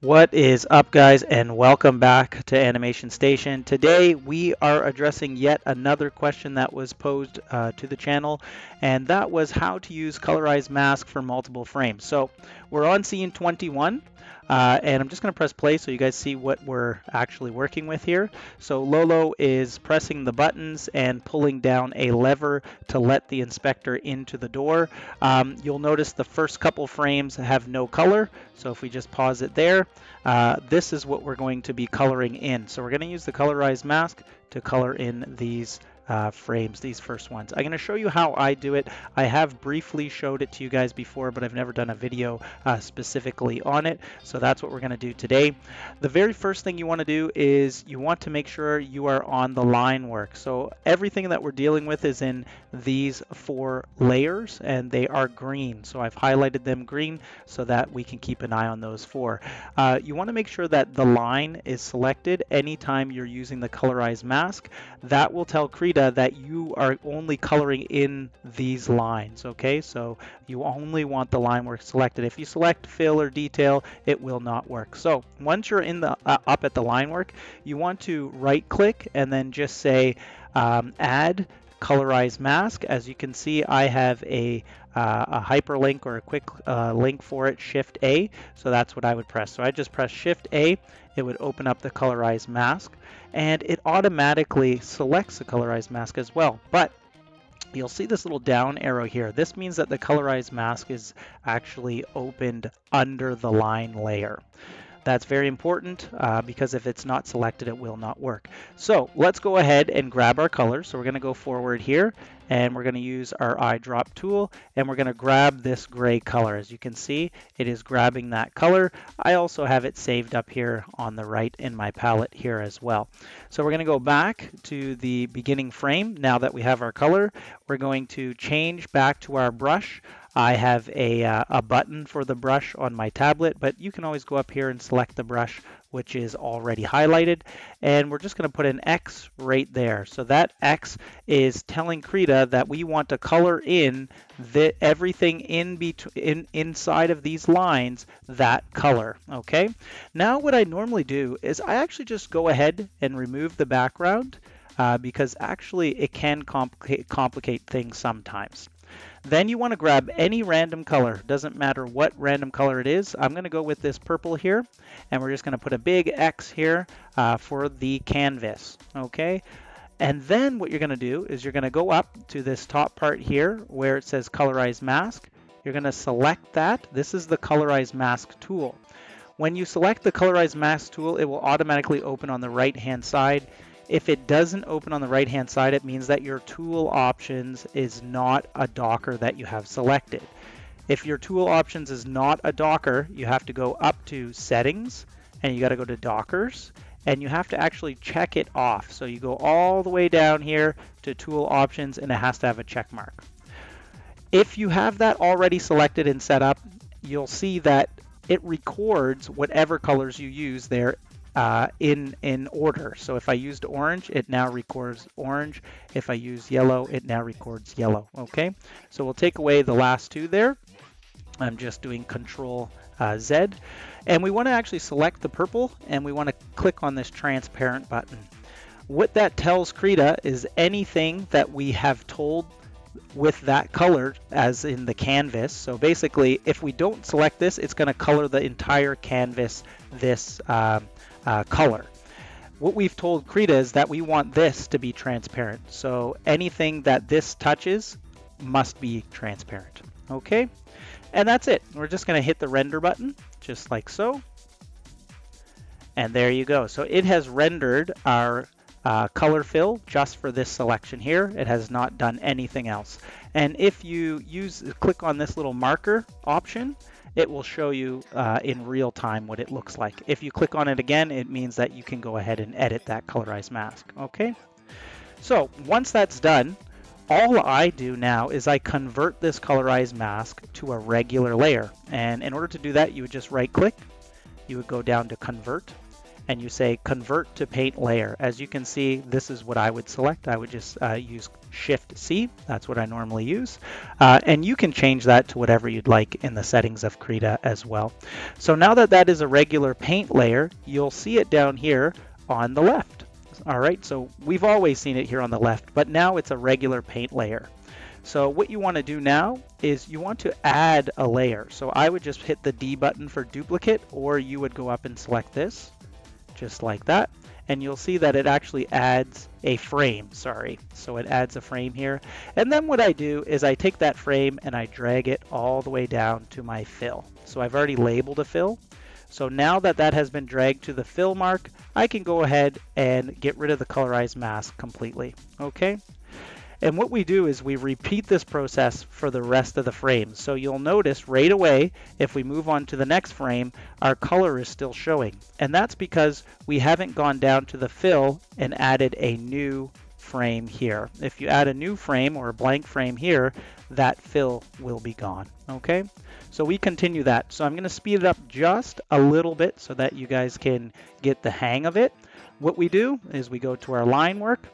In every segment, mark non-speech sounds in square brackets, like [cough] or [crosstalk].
What is up guys and welcome back to Animation Station. Today we are addressing yet another question that was posed uh, to the channel and that was how to use colorize mask for multiple frames. So we're on scene 21 uh, and I'm just going to press play so you guys see what we're actually working with here. So Lolo is pressing the buttons and pulling down a lever to let the inspector into the door. Um, you'll notice the first couple frames have no color. So if we just pause it there, uh, this is what we're going to be coloring in. So we're going to use the colorize mask to color in these uh, frames, these first ones. I'm going to show you how I do it. I have briefly showed it to you guys before, but I've never done a video uh, specifically on it. So that's what we're going to do today. The very first thing you want to do is you want to make sure you are on the line work. So everything that we're dealing with is in these four layers and they are green. So I've highlighted them green so that we can keep an eye on those four. Uh, you want to make sure that the line is selected anytime you're using the colorized mask. That will tell Krita that you are only coloring in these lines, okay? So you only want the line work selected. If you select fill or detail, it will not work. So once you're in the uh, up at the line work, you want to right click and then just say um, add colorize mask. As you can see, I have a, uh, a hyperlink or a quick uh, link for it, Shift A. So that's what I would press. So I just press Shift A. It would open up the colorize mask and it automatically selects the colorize mask as well. But you'll see this little down arrow here. This means that the colorized mask is actually opened under the line layer. That's very important uh, because if it's not selected, it will not work. So let's go ahead and grab our colors. So we're going to go forward here and we're going to use our eyedrop tool and we're going to grab this gray color. As you can see, it is grabbing that color. I also have it saved up here on the right in my palette here as well. So we're going to go back to the beginning frame. Now that we have our color, we're going to change back to our brush. I have a, uh, a button for the brush on my tablet, but you can always go up here and select the brush which is already highlighted. And we're just going to put an X right there. So that X is telling Krita that we want to color in the, everything in, in inside of these lines that color. Okay. Now what I normally do is I actually just go ahead and remove the background uh, because actually it can complicate, complicate things sometimes. Then you want to grab any random color. Doesn't matter what random color it is. I'm going to go with this purple here. And we're just going to put a big X here uh, for the canvas. Okay. And then what you're going to do is you're going to go up to this top part here where it says colorize mask. You're going to select that. This is the colorize mask tool. When you select the colorize mask tool, it will automatically open on the right hand side. If it doesn't open on the right hand side, it means that your tool options is not a Docker that you have selected. If your tool options is not a Docker, you have to go up to settings and you got to go to Dockers and you have to actually check it off. So you go all the way down here to tool options and it has to have a check mark. If you have that already selected and set up, you'll see that it records whatever colors you use there uh, in in order. So if I used orange, it now records orange. If I use yellow, it now records yellow. Okay, so we'll take away the last two there. I'm just doing Control uh, Z, and we want to actually select the purple, and we want to click on this transparent button. What that tells Krita is anything that we have told with that color as in the canvas. So basically, if we don't select this, it's going to color the entire canvas this um, uh, color. What we've told Krita is that we want this to be transparent. So anything that this touches must be transparent. Okay, and that's it. We're just going to hit the render button, just like so. And there you go. So it has rendered our uh, color fill just for this selection here. It has not done anything else. And if you use click on this little marker option, it will show you uh, in real time what it looks like. If you click on it again, it means that you can go ahead and edit that colorized mask. Okay. So once that's done, all I do now is I convert this colorized mask to a regular layer. And in order to do that, you would just right click, you would go down to convert, and you say convert to paint layer. As you can see, this is what I would select. I would just uh, use Shift C. That's what I normally use. Uh, and you can change that to whatever you'd like in the settings of Krita as well. So now that that is a regular paint layer, you'll see it down here on the left. All right, so we've always seen it here on the left, but now it's a regular paint layer. So what you want to do now is you want to add a layer. So I would just hit the D button for duplicate, or you would go up and select this just like that. And you'll see that it actually adds a frame, sorry. So it adds a frame here. And then what I do is I take that frame and I drag it all the way down to my fill. So I've already labeled a fill. So now that that has been dragged to the fill mark, I can go ahead and get rid of the colorized mask completely. Okay, and what we do is we repeat this process for the rest of the frames. So you'll notice right away, if we move on to the next frame, our color is still showing. And that's because we haven't gone down to the fill and added a new frame here. If you add a new frame or a blank frame here, that fill will be gone, okay? So we continue that. So I'm gonna speed it up just a little bit so that you guys can get the hang of it. What we do is we go to our line work,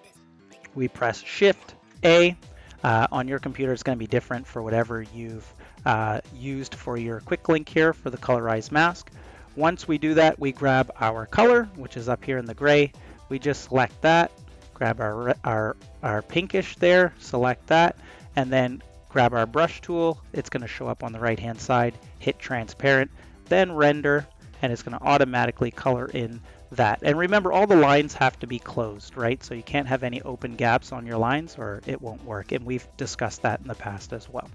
we press Shift a. Uh, on your computer, it's going to be different for whatever you've uh, used for your quick link here for the colorized mask. Once we do that, we grab our color, which is up here in the gray. We just select that, grab our, our, our pinkish there, select that, and then grab our brush tool. It's going to show up on the right hand side, hit transparent, then render, and it's going to automatically color in that. And remember, all the lines have to be closed, right? So you can't have any open gaps on your lines or it won't work. And we've discussed that in the past as well.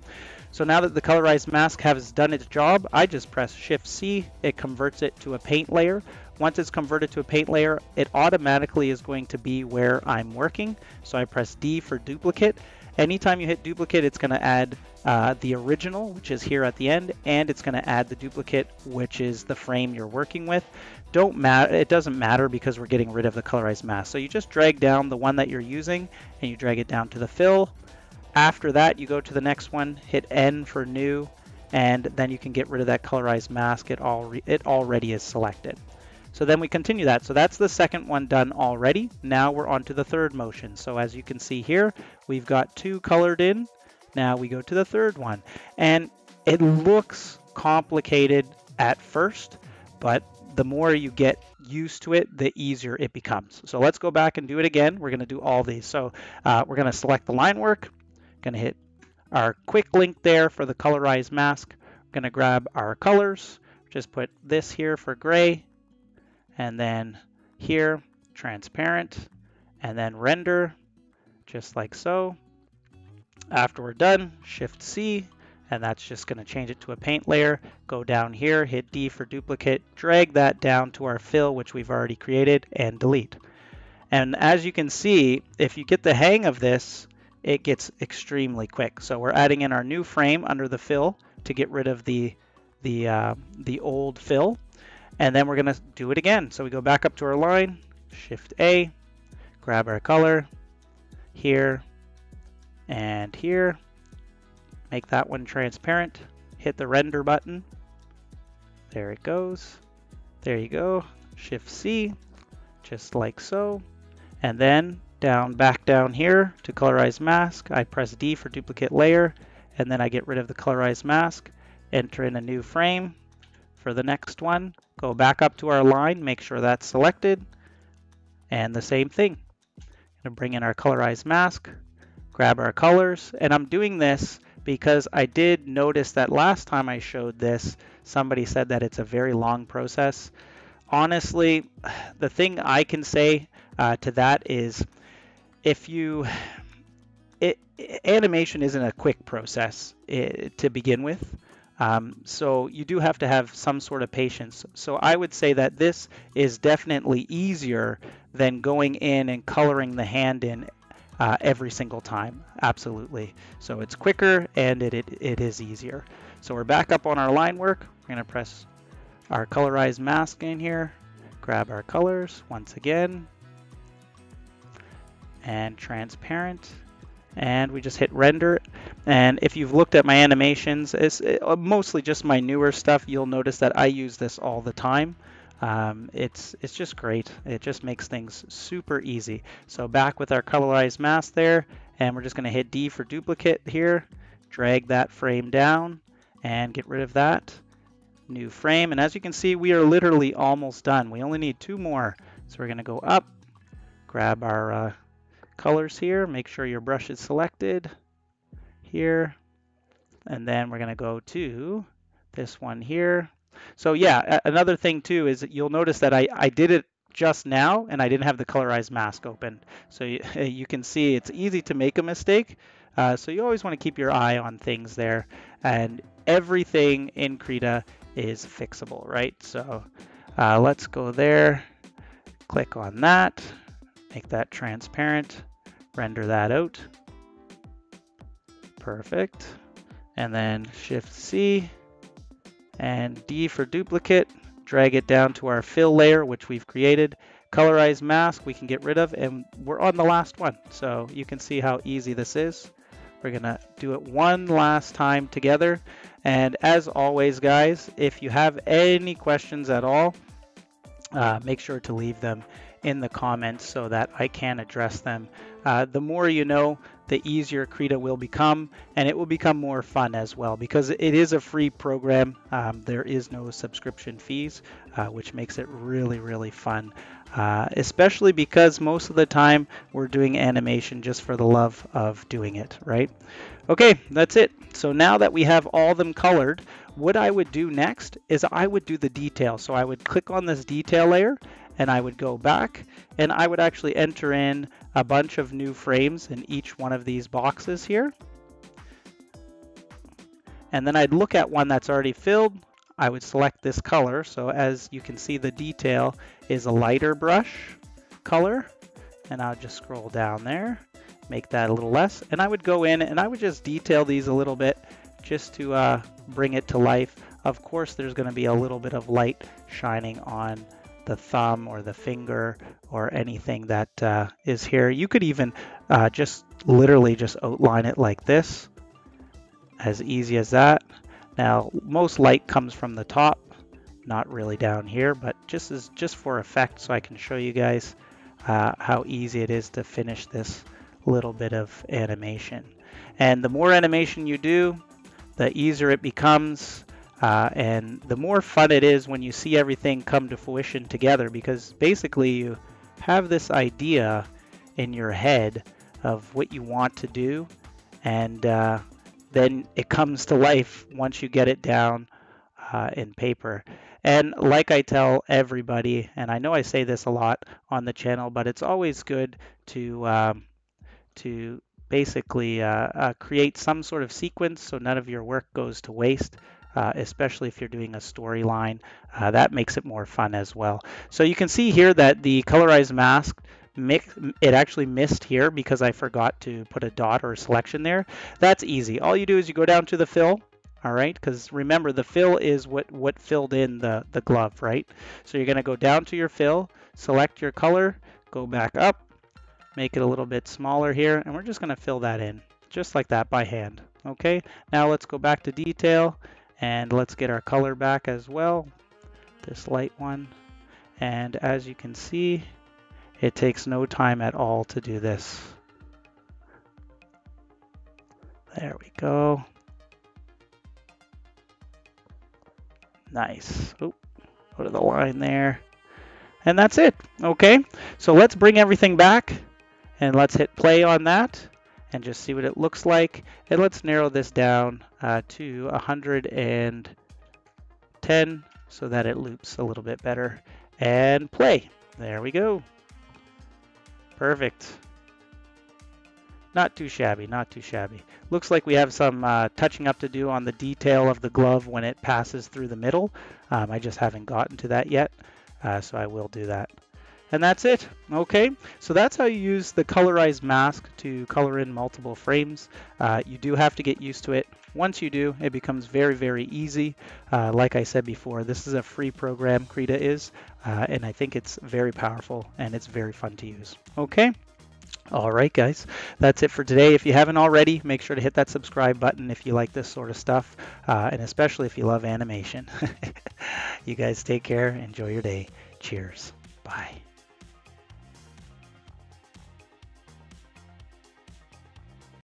So now that the colorized mask has done its job, I just press Shift C. It converts it to a paint layer. Once it's converted to a paint layer, it automatically is going to be where I'm working. So I press D for duplicate. Anytime you hit duplicate, it's going to add uh, the original, which is here at the end, and it's going to add the duplicate, which is the frame you're working with. Don't matter. It doesn't matter because we're getting rid of the colorized mask. So you just drag down the one that you're using, and you drag it down to the fill. After that, you go to the next one, hit N for new, and then you can get rid of that colorized mask. It all it already is selected. So then we continue that. So that's the second one done already. Now we're on to the third motion. So as you can see here, we've got two colored in. Now we go to the third one. And it looks complicated at first, but the more you get used to it, the easier it becomes. So let's go back and do it again. We're going to do all these. So uh, we're going to select the line work, going to hit our quick link there for the colorized mask. We're going to grab our colors, just put this here for gray, and then here, transparent, and then render, just like so. After we're done, Shift C, and that's just going to change it to a paint layer. Go down here, hit D for duplicate, drag that down to our fill, which we've already created, and delete. And as you can see, if you get the hang of this, it gets extremely quick. So we're adding in our new frame under the fill to get rid of the the uh, the old fill, and then we're gonna do it again. So we go back up to our line, Shift A, grab our color here and here, Make that one transparent. Hit the render button. There it goes. There you go. Shift C, just like so. And then down back down here to colorize mask, I press D for duplicate layer, and then I get rid of the colorized mask, enter in a new frame for the next one, go back up to our line, make sure that's selected, and the same thing. Gonna bring in our colorized mask, grab our colors, and I'm doing this because I did notice that last time I showed this, somebody said that it's a very long process. Honestly, [sighs] the thing I can say uh, to that is if you [sighs] it, animation isn't a quick process it, eh, to begin with. Um, so you do have to have some sort of patience. So I would say that this is definitely easier than going in and coloring the hand in uh, every single time. Absolutely. So it's quicker and it, it, it is easier. So we're back up on our line work. We're going to press our colorized mask in here, grab our colors once again, and transparent. And we just hit render. And if you've looked at my animations, it's uh, mostly just my newer stuff. You'll notice that I use this all the time. Um, it's, it's just great. It just makes things super easy. So back with our colorized mask there, and we're just going to hit D for duplicate here, drag that frame down, and get rid of that. New frame, and as you can see, we are literally almost done. We only need two more. So we're going to go up, grab our uh, colors here, make sure your brush is selected here, and then we're going to go to this one here. So yeah, another thing too is you'll notice that I, I did it just now and I didn't have the colorized mask open. So you, [laughs] you can see it's easy to make a mistake. Uh, so you always want to keep your eye on things there and everything in Krita is fixable, right? So uh, let's go there, click on that, make that transparent, render that out. Perfect. And then Shift C and D for duplicate, drag it down to our fill layer, which we've created. Colorize mask we can get rid of, and we're on the last one. So you can see how easy this is. We're gonna do it one last time together. And as always, guys, if you have any questions at all, uh, make sure to leave them in the comments so that I can address them. Uh, the more you know, the easier Krita will become, and it will become more fun as well because it is a free program. Um, there is no subscription fees, uh, which makes it really, really fun. Uh, especially because most of the time we're doing animation just for the love of doing it, right? Okay, that's it. So now that we have all them colored, what I would do next is I would do the detail. So I would click on this detail layer and I would go back and I would actually enter in a bunch of new frames in each one of these boxes here. And then I'd look at one that's already filled. I would select this color. So as you can see, the detail is a lighter brush color. And I'll just scroll down there, make that a little less. And I would go in and I would just detail these a little bit just to uh, bring it to life. Of course, there's going to be a little bit of light shining on the thumb or the finger or anything that uh, is here. You could even uh, just literally just outline it like this, as easy as that. Now, most light comes from the top, not really down here, but just as just for effect, so I can show you guys uh, how easy it is to finish this little bit of animation. And the more animation you do, the easier it becomes. Uh, and the more fun it is when you see everything come to fruition together because basically you have this idea in your head of what you want to do and uh, then it comes to life once you get it down uh, in paper. And like I tell everybody, and I know I say this a lot on the channel, but it's always good to um, to basically uh, uh, create some sort of sequence so none of your work goes to waste uh, especially if you're doing a storyline. Uh, that makes it more fun as well. So you can see here that the colorized mask it actually missed here because I forgot to put a dot or a selection there. That's easy. All you do is you go down to the fill, all right? Because remember, the fill is what, what filled in the, the glove, right? So you're going to go down to your fill, select your color, go back up, make it a little bit smaller here, and we're just going to fill that in, just like that by hand, okay? Now let's go back to detail, and let's get our color back as well, this light one. And as you can see, it takes no time at all to do this. There we go. Nice. Oop, go to the line there. And that's it. Okay, so let's bring everything back and let's hit play on that and just see what it looks like. And let's narrow this down uh, to 110 so that it loops a little bit better. And play. There we go. Perfect. Not too shabby, not too shabby. Looks like we have some uh, touching up to do on the detail of the glove when it passes through the middle. Um, I just haven't gotten to that yet, uh, so I will do that. And that's it. Okay, so that's how you use the colorized mask to color in multiple frames. Uh, you do have to get used to it. Once you do, it becomes very, very easy. Uh, like I said before, this is a free program, Krita is, uh, and I think it's very powerful and it's very fun to use. Okay, All right, guys, that's it for today. If you haven't already, make sure to hit that subscribe button if you like this sort of stuff, uh, and especially if you love animation. [laughs] you guys take care. Enjoy your day. Cheers. Bye.